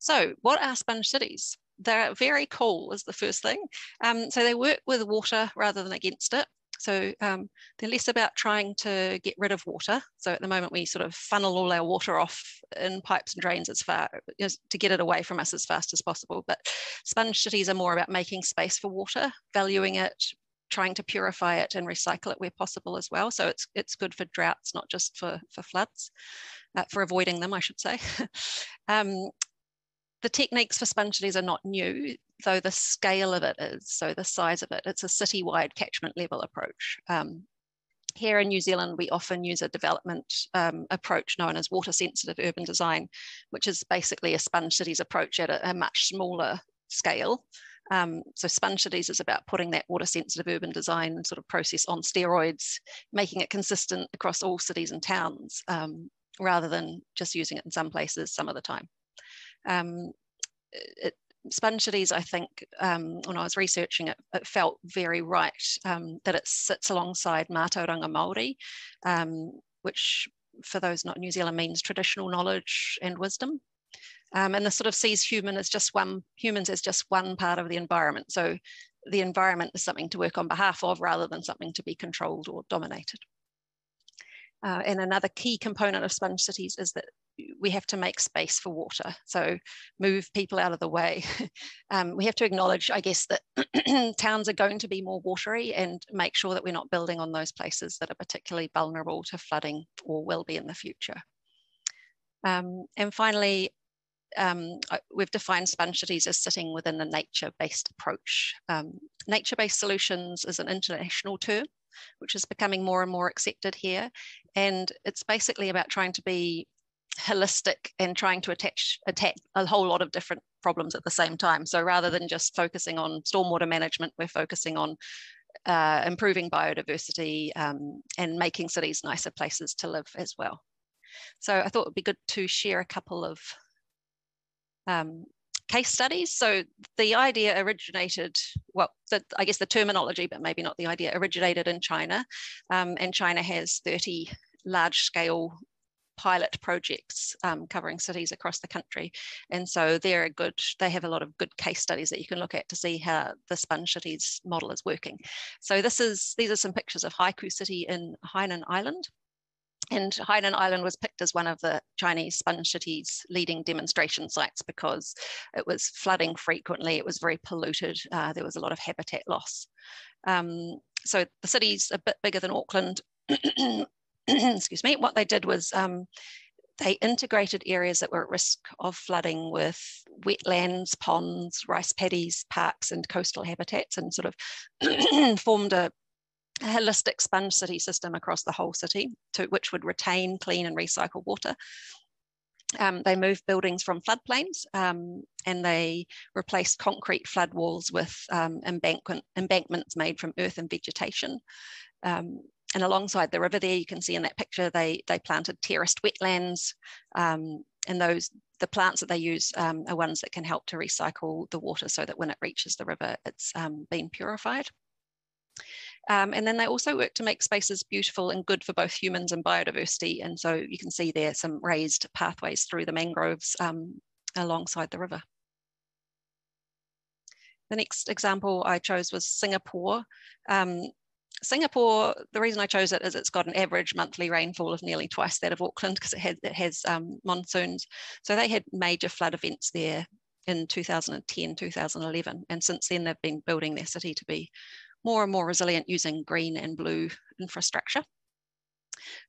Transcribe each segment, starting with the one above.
So what are sponge cities? They're very cool is the first thing. Um, so they work with water rather than against it. So um, they're less about trying to get rid of water. So at the moment, we sort of funnel all our water off in pipes and drains as far as to get it away from us as fast as possible. But sponge cities are more about making space for water, valuing it, trying to purify it and recycle it where possible as well. So it's it's good for droughts, not just for for floods, uh, for avoiding them, I should say. um, the techniques for sponge cities are not new, though the scale of it is, so the size of it, it's a citywide catchment level approach. Um, here in New Zealand, we often use a development um, approach known as water sensitive urban design, which is basically a sponge cities approach at a, a much smaller scale. Um, so sponge cities is about putting that water sensitive urban design sort of process on steroids, making it consistent across all cities and towns, um, rather than just using it in some places some of the time. Um, it, sponge cities, I think, um, when I was researching it, it felt very right um, that it sits alongside Mātauranga Māori, um, which for those not New Zealand means traditional knowledge and wisdom. Um, and this sort of sees human as just one, humans as just one part of the environment. So the environment is something to work on behalf of rather than something to be controlled or dominated. Uh, and another key component of sponge cities is that we have to make space for water. So move people out of the way. um, we have to acknowledge, I guess, that towns are going to be more watery and make sure that we're not building on those places that are particularly vulnerable to flooding or will be in the future. Um, and finally, um, we've defined sponge cities as sitting within a nature-based approach. Um, nature-based solutions is an international term, which is becoming more and more accepted here. And it's basically about trying to be holistic and trying to attach, attack a whole lot of different problems at the same time. So rather than just focusing on stormwater management, we're focusing on uh, improving biodiversity um, and making cities nicer places to live as well. So I thought it would be good to share a couple of um, case studies. So the idea originated, well, the, I guess the terminology, but maybe not the idea, originated in China. Um, and China has 30 large scale pilot projects um, covering cities across the country. And so they're a good, they have a lot of good case studies that you can look at to see how the sponge cities model is working. So this is, these are some pictures of Haikou City in Hainan Island. And Hainan Island was picked as one of the Chinese sponge cities leading demonstration sites because it was flooding frequently, it was very polluted, uh, there was a lot of habitat loss. Um, so the city's a bit bigger than Auckland, excuse me, what they did was um, they integrated areas that were at risk of flooding with wetlands, ponds, rice paddies, parks, and coastal habitats, and sort of formed a, a, holistic sponge city system across the whole city, to, which would retain clean and recycle water. Um, they moved buildings from floodplains um, and they replaced concrete flood walls with um, embankment, embankments made from earth and vegetation. And alongside the river there, you can see in that picture, they, they planted terraced wetlands um, and those the plants that they use um, are ones that can help to recycle the water so that when it reaches the river, it's um, been purified. Um, and then they also work to make spaces beautiful and good for both humans and biodiversity. And so you can see there some raised pathways through the mangroves um, alongside the river. The next example I chose was Singapore. Um, Singapore, the reason I chose it is it's got an average monthly rainfall of nearly twice that of Auckland because it has, it has um, monsoons. So they had major flood events there in 2010, 2011. And since then, they've been building their city to be more and more resilient using green and blue infrastructure.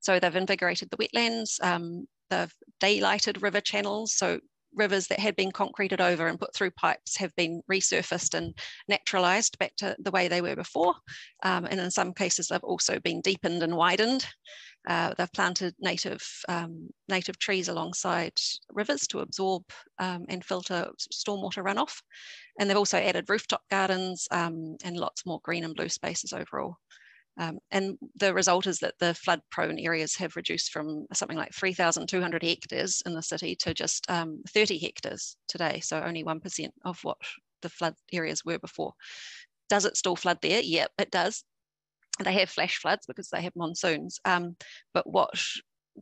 So they've invigorated the wetlands, um, they've daylighted river channels. So rivers that had been concreted over and put through pipes have been resurfaced and naturalized back to the way they were before. Um, and in some cases, they've also been deepened and widened. Uh, they've planted native, um, native trees alongside rivers to absorb um, and filter stormwater runoff. And they've also added rooftop gardens um, and lots more green and blue spaces overall. Um, and the result is that the flood prone areas have reduced from something like 3,200 hectares in the city to just um, 30 hectares today. So only 1% of what the flood areas were before. Does it still flood there? Yep, it does. They have flash floods because they have monsoons. Um, but what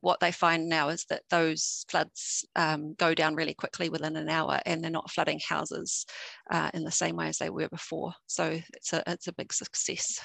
what they find now is that those floods um, go down really quickly within an hour and they're not flooding houses uh, in the same way as they were before. So it's a, it's a big success.